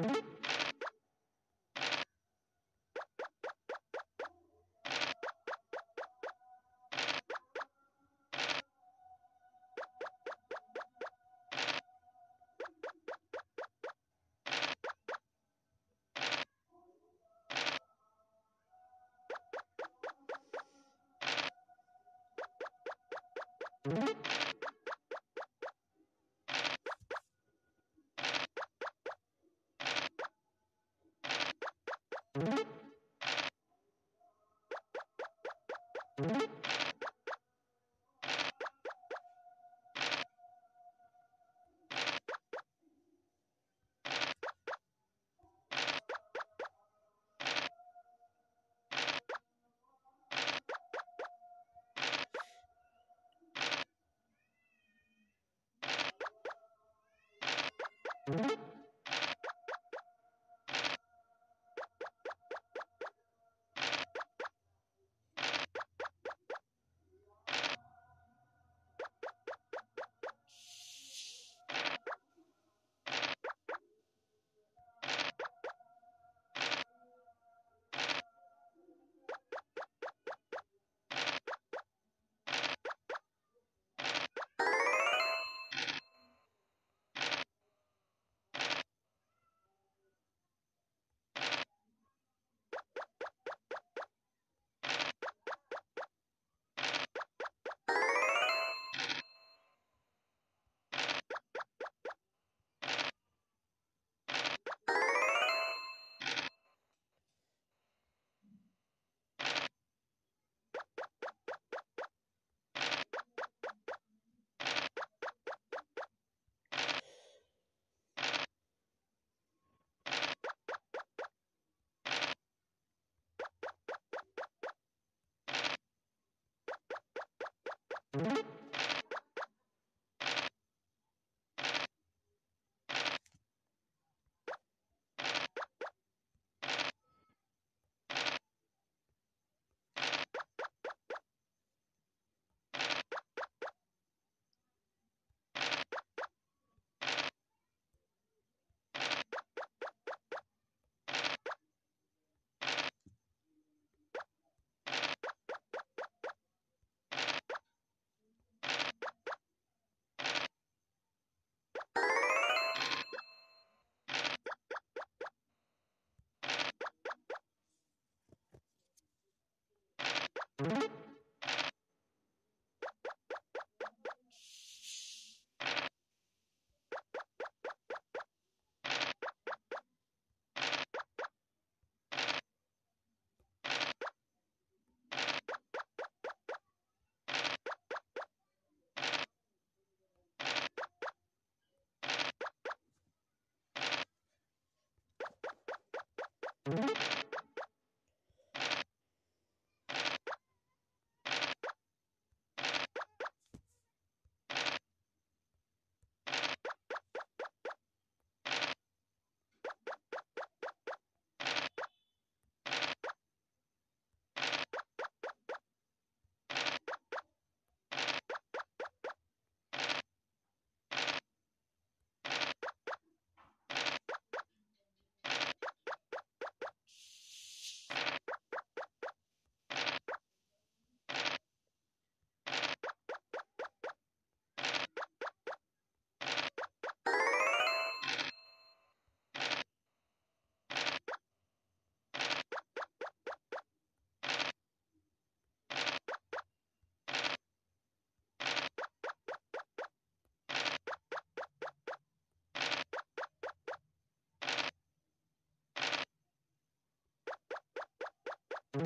Mm-hmm. Mm-hmm.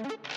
you.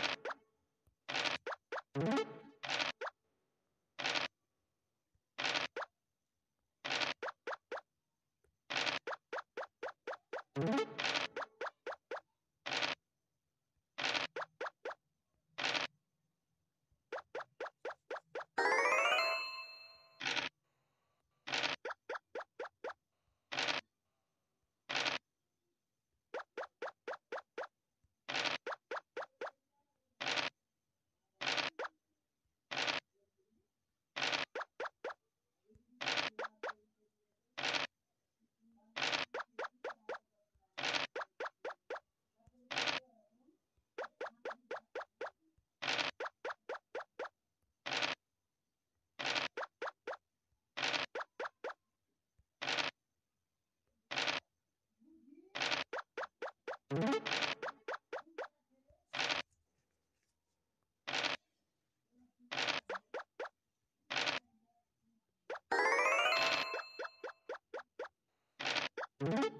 you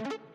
you.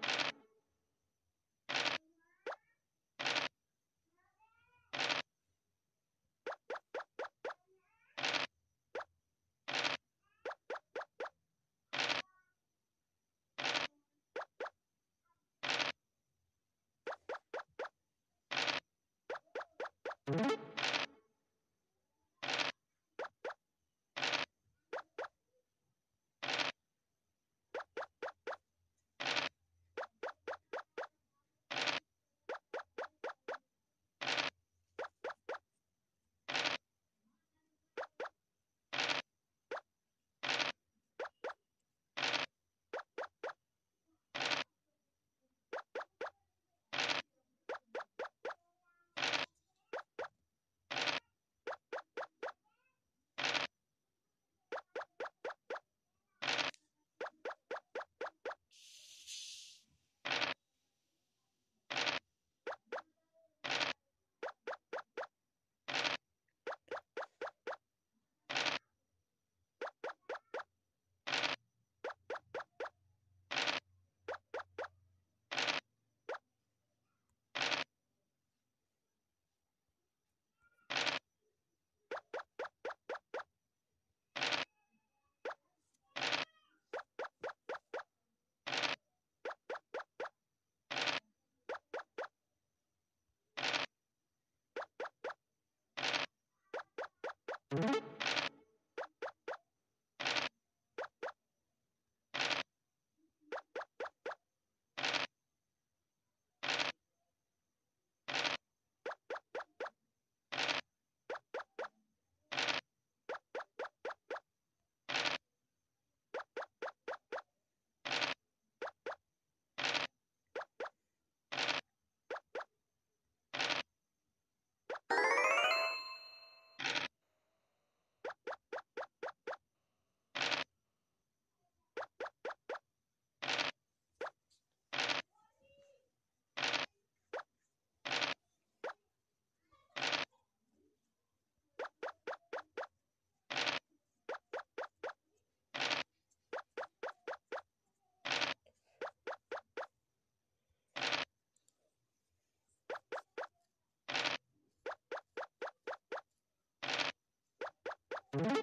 You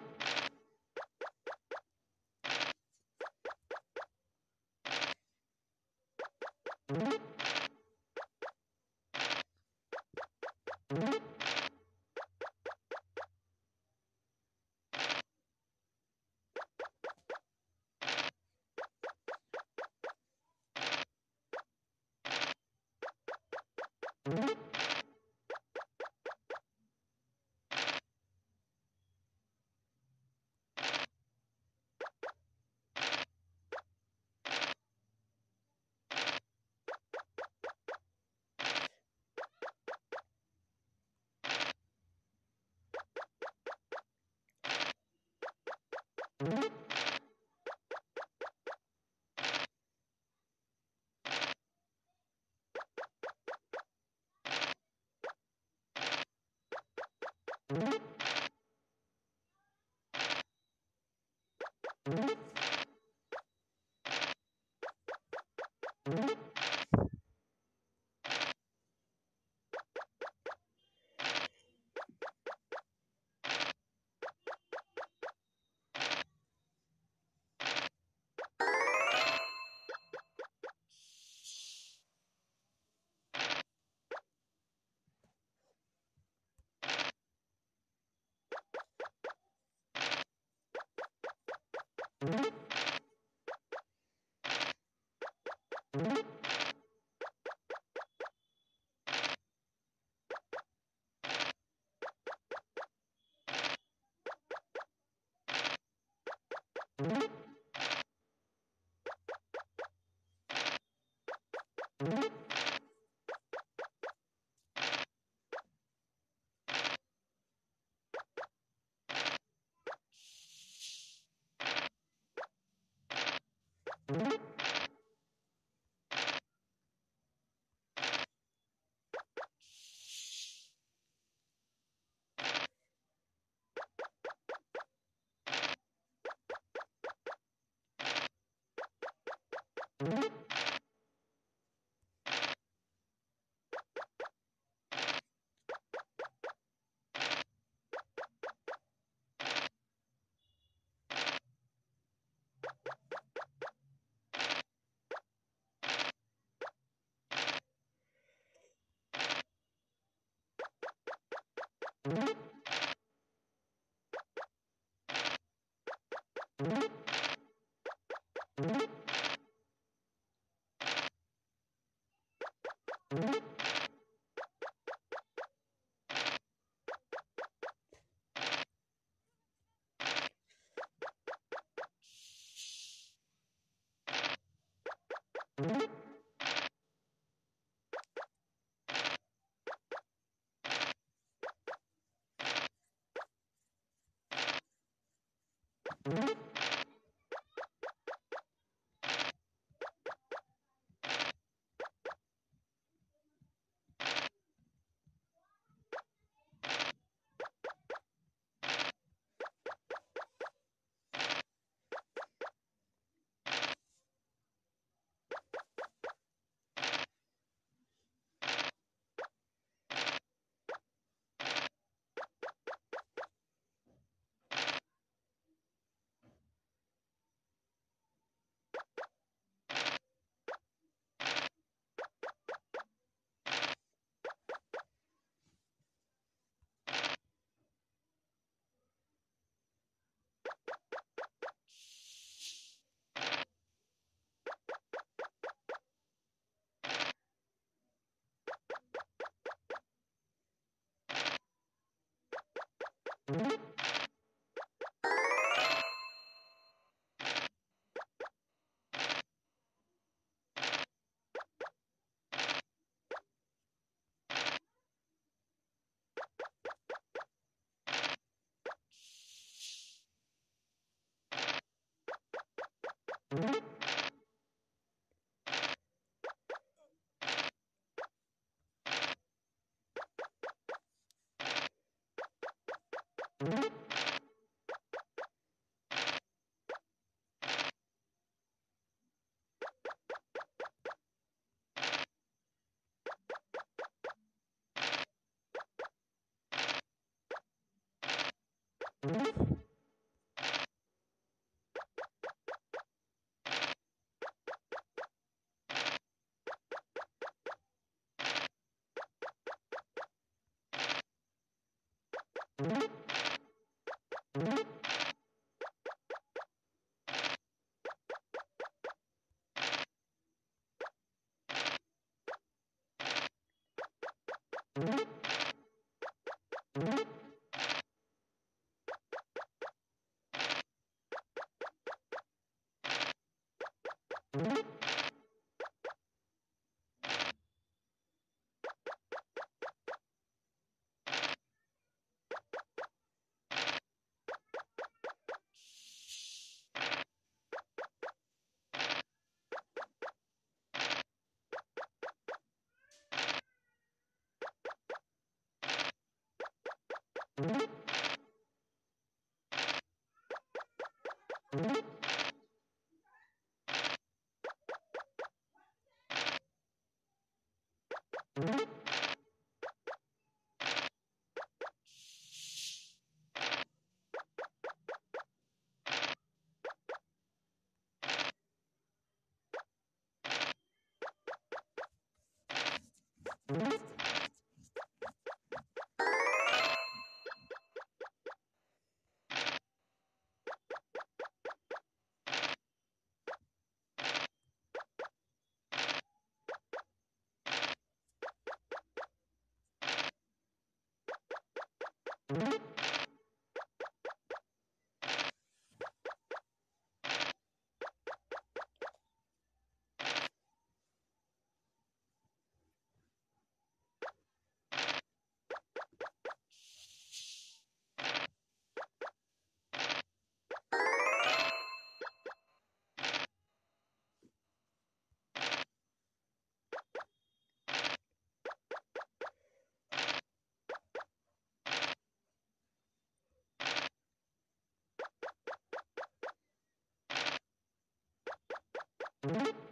thank you.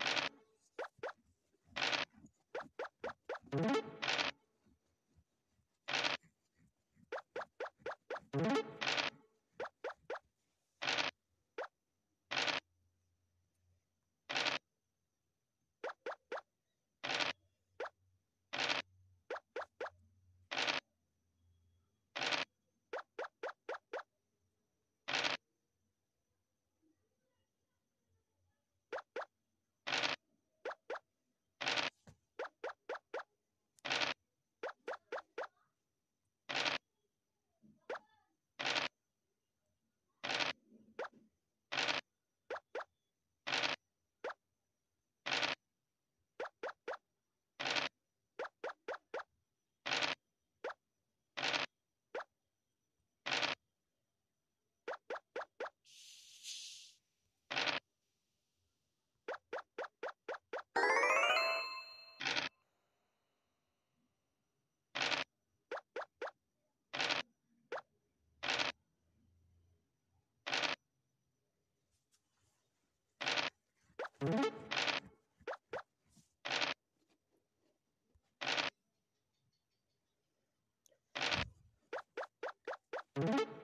you.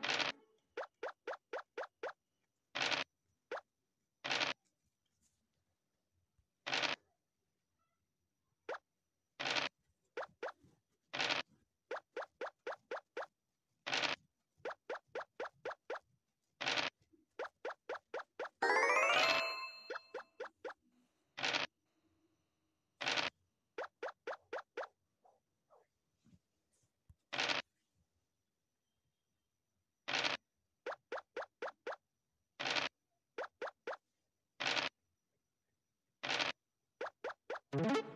you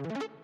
you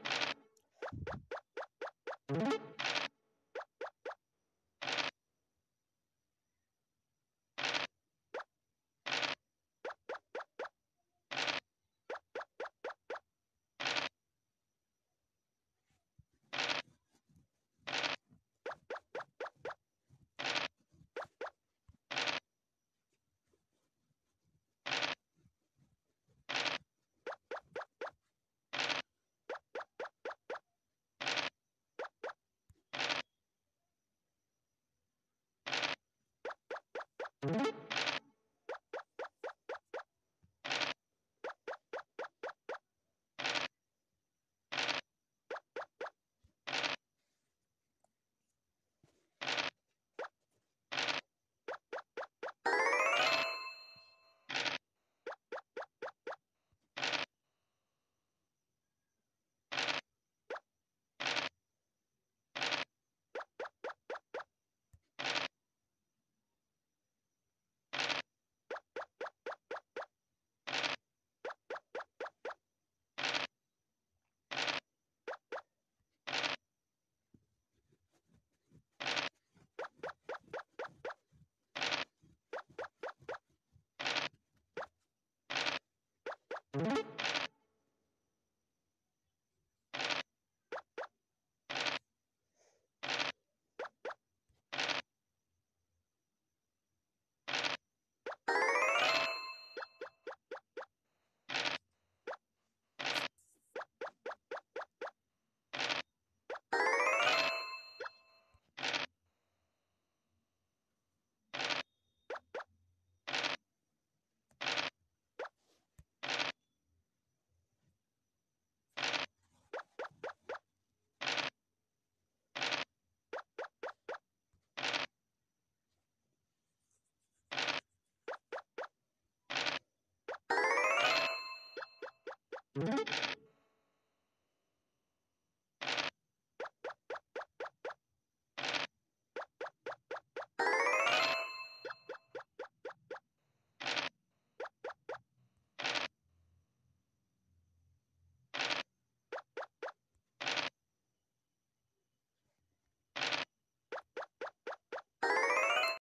you. You